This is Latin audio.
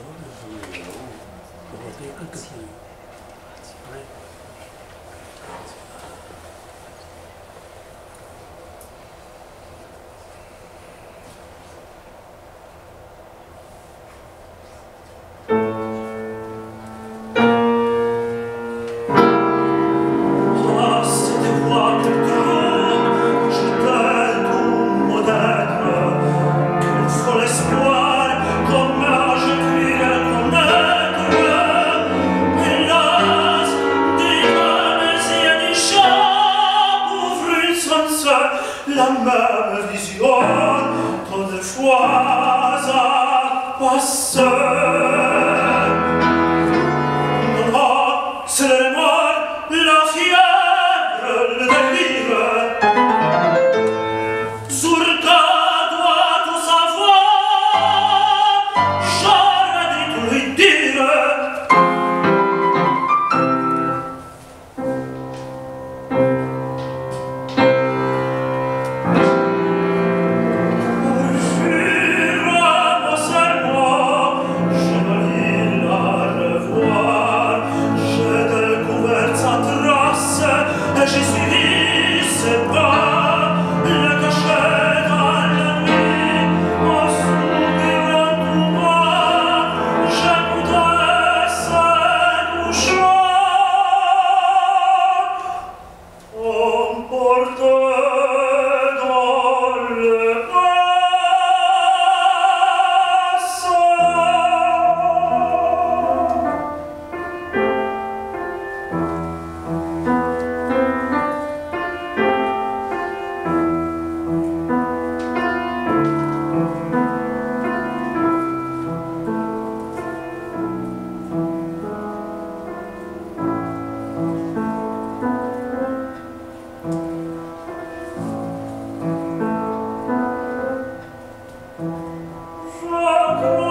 これでいくと même vision, trop de fois à passer. Lord. Oh,